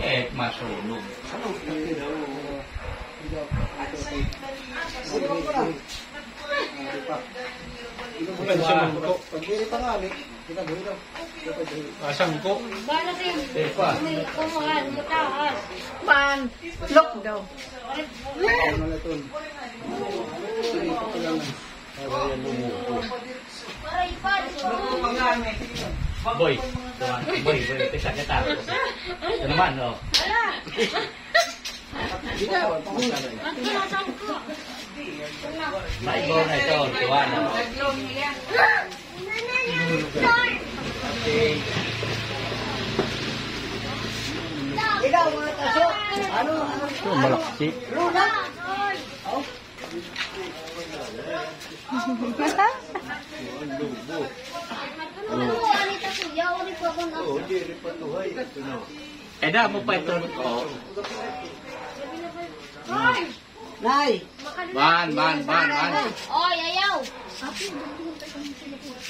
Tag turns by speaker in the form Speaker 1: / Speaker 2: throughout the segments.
Speaker 1: Eh, masunog.
Speaker 2: Pagdiri pa nga, may kita buhay daw.
Speaker 3: Asang ko.
Speaker 4: Bala kayo.
Speaker 1: Eh, pa.
Speaker 4: Kumuhan, mutahan.
Speaker 5: Man, look daw.
Speaker 2: Ano na ito? Sige, ito ko lang.
Speaker 4: Aray pa.
Speaker 1: Boy. Tuwan. Boy, boy. Tesa ka tao. Ito naman, oh.
Speaker 4: Ang kinasang ko.
Speaker 1: Maibaw na ito. Tuwan, oh. Okay.
Speaker 5: Ikaw mga kaso, ano, ano,
Speaker 3: Ito,
Speaker 4: na.
Speaker 1: Eh, da mo pa ito. Oh.
Speaker 4: Hoy!
Speaker 5: Nay,
Speaker 1: Man, man, man, man.
Speaker 4: Oy, ayaw!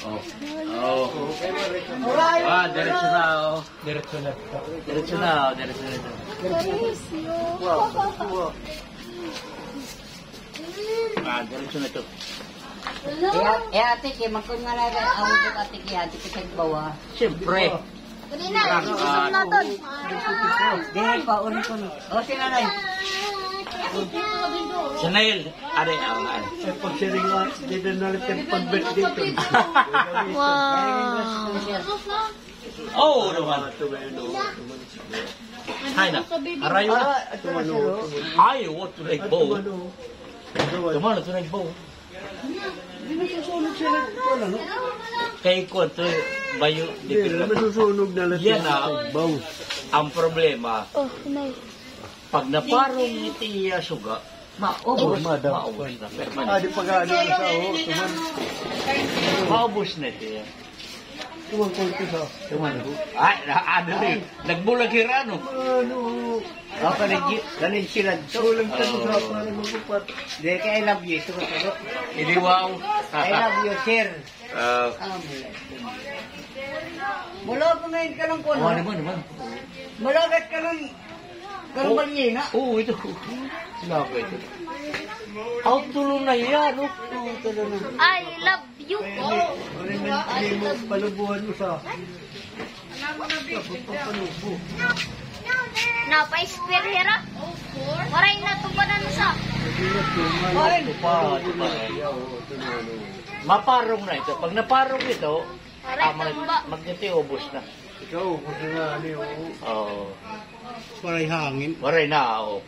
Speaker 1: Oh. Oh. Ah, diretso na, oh.
Speaker 3: Diretso na.
Speaker 1: Diretso na, oh. Diretso na ito. Ah, diretso na ito.
Speaker 5: Eh, eh ate, kaya magkun nga na rin, ang buk ate kaya, ate kaya bawa.
Speaker 1: Siyempre.
Speaker 4: Kanina, isusum natin.
Speaker 5: Dahil pa, unin ko. O, si nanay.
Speaker 1: Sanail. Are, ang ano.
Speaker 2: Eh, pag siya nga, dito na rin pag-bet dito.
Speaker 4: Wow!
Speaker 1: Oh, naman. Hay na. Arayo na.
Speaker 2: Ah, ito na
Speaker 1: what to like bow. Tuma na to like bow.
Speaker 2: Hindi na siya ano?
Speaker 1: Kay ko to bayo
Speaker 2: Hindi,
Speaker 1: di
Speaker 2: masusunog na lang
Speaker 1: Yan ah.
Speaker 2: Baw.
Speaker 1: Ang problema,
Speaker 4: Oh, nay.
Speaker 1: pag naparong iti uh, suga, maubos,
Speaker 2: Oh, madam.
Speaker 1: maubos na.
Speaker 2: Ah,
Speaker 1: Permanent.
Speaker 2: di pag-ano na sa o. Tuman,
Speaker 1: Maubos na ito yan. Ano rin. Nagbulag hirano.
Speaker 2: Ano?
Speaker 5: O, kanil, kanil sila.
Speaker 2: Tulang ka sa para magupat.
Speaker 5: Dahil kaya I love you. Ito ko taro.
Speaker 1: Iliwaw.
Speaker 5: I love you, sir.
Speaker 1: Ah,
Speaker 5: Ah, mula. Ko ngayon ka ng
Speaker 1: oh,
Speaker 5: kuno.
Speaker 1: naman, naman.
Speaker 5: Malagat ka ng Karong balyena.
Speaker 1: Oo, ito. Sila ko ito. Out tulo na yan, oh.
Speaker 5: Oo, tulo na.
Speaker 4: I love you.
Speaker 2: Ano na hindi mo palubuhan mo sa.
Speaker 4: Na pa-spear hera. Waray na tumpanan sa.
Speaker 5: Ay,
Speaker 1: Ito pa, pa. Maparong na ito. Pag naparong ito,
Speaker 4: Waray
Speaker 1: ah, mag, ubos na.
Speaker 2: Ikaw, kung nga ano yung
Speaker 1: Oo.
Speaker 2: paray hangin.
Speaker 1: Waray na, oh.